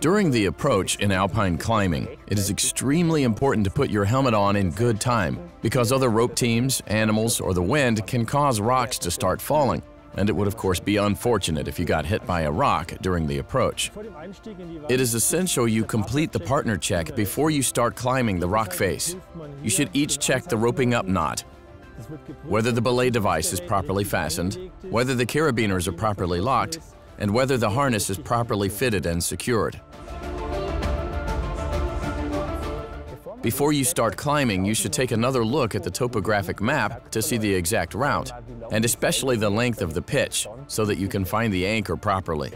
During the approach in alpine climbing, it is extremely important to put your helmet on in good time because other rope teams, animals, or the wind can cause rocks to start falling. And it would of course be unfortunate if you got hit by a rock during the approach. It is essential you complete the partner check before you start climbing the rock face. You should each check the roping up knot, whether the belay device is properly fastened, whether the carabiners are properly locked, and whether the harness is properly fitted and secured. Before you start climbing, you should take another look at the topographic map to see the exact route, and especially the length of the pitch, so that you can find the anchor properly.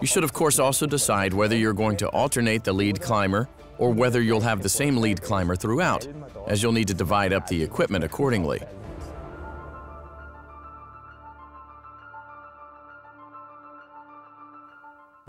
You should of course also decide whether you're going to alternate the lead climber or whether you'll have the same lead climber throughout, as you'll need to divide up the equipment accordingly.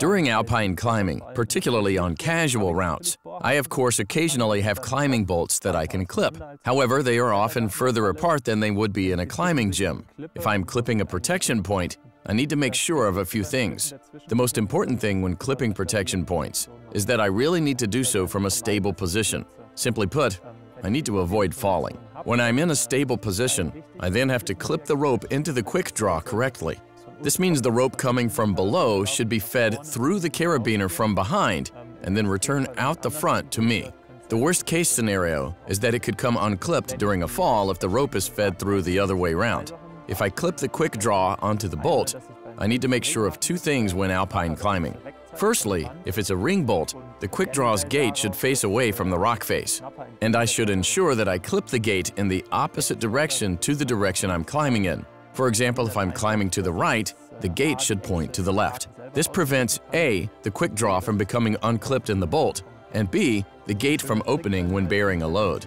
During alpine climbing, particularly on casual routes, I of course occasionally have climbing bolts that I can clip. However, they are often further apart than they would be in a climbing gym. If I'm clipping a protection point, I need to make sure of a few things. The most important thing when clipping protection points is that I really need to do so from a stable position. Simply put, I need to avoid falling. When I'm in a stable position, I then have to clip the rope into the quick draw correctly. This means the rope coming from below should be fed through the carabiner from behind and then return out the front to me. The worst case scenario is that it could come unclipped during a fall if the rope is fed through the other way around. If I clip the quick draw onto the bolt, I need to make sure of two things when alpine climbing. Firstly, if it's a ring bolt, the quick draw's gate should face away from the rock face, and I should ensure that I clip the gate in the opposite direction to the direction I'm climbing in. For example, if I'm climbing to the right, the gate should point to the left. This prevents A, the quick draw from becoming unclipped in the bolt, and B, the gate from opening when bearing a load.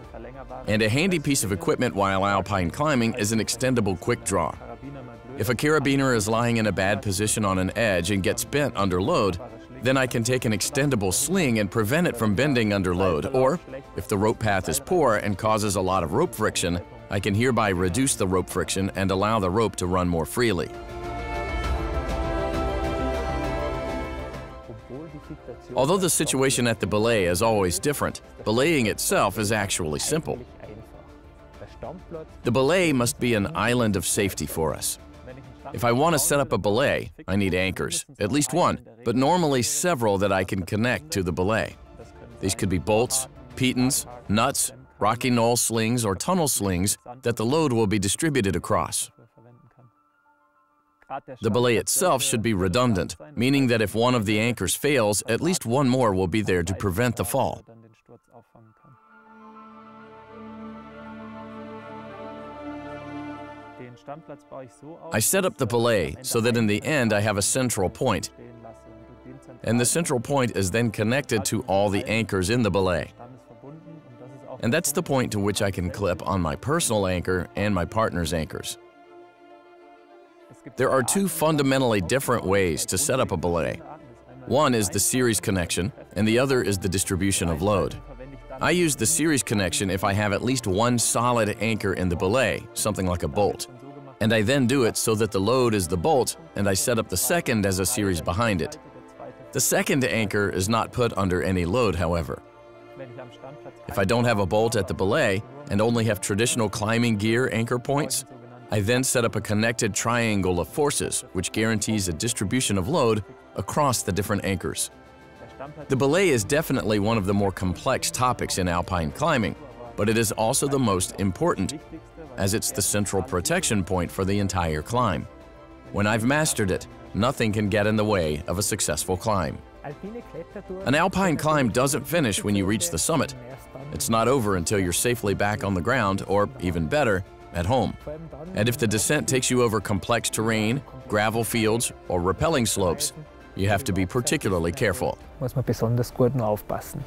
And a handy piece of equipment while alpine climbing is an extendable quick draw. If a carabiner is lying in a bad position on an edge and gets bent under load, then I can take an extendable sling and prevent it from bending under load. Or, if the rope path is poor and causes a lot of rope friction, I can hereby reduce the rope friction and allow the rope to run more freely. Although the situation at the belay is always different, belaying itself is actually simple. The belay must be an island of safety for us. If I want to set up a belay, I need anchors, at least one, but normally several that I can connect to the belay. These could be bolts, pitons, nuts, rocky knoll slings, or tunnel slings that the load will be distributed across. The belay itself should be redundant, meaning that if one of the anchors fails, at least one more will be there to prevent the fall. I set up the belay so that in the end I have a central point, and the central point is then connected to all the anchors in the belay. And that's the point to which I can clip on my personal anchor and my partner's anchors. There are two fundamentally different ways to set up a belay. One is the series connection, and the other is the distribution of load. I use the series connection if I have at least one solid anchor in the belay, something like a bolt. And I then do it so that the load is the bolt, and I set up the second as a series behind it. The second anchor is not put under any load, however. If I don't have a bolt at the belay and only have traditional climbing gear anchor points, I then set up a connected triangle of forces which guarantees a distribution of load across the different anchors. The belay is definitely one of the more complex topics in alpine climbing, but it is also the most important, as it's the central protection point for the entire climb. When I've mastered it, nothing can get in the way of a successful climb. An alpine climb doesn't finish when you reach the summit. It's not over until you're safely back on the ground, or even better, at home. And if the descent takes you over complex terrain, gravel fields, or rappelling slopes, you have to be particularly careful. Muss man besonders gut aufpassen.